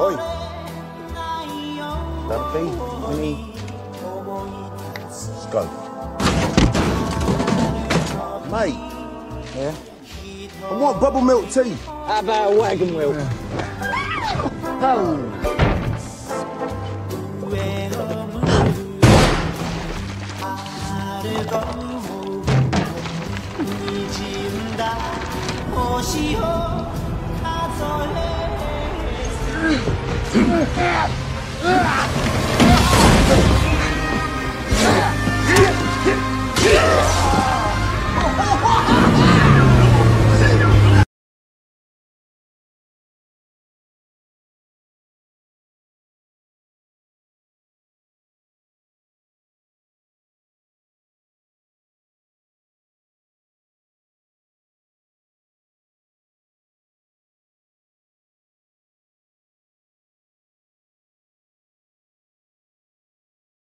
Oi! Let's go, mate. yeah. I want bubble milk tea. How about a wagon wheel? Yeah. oh. 星を数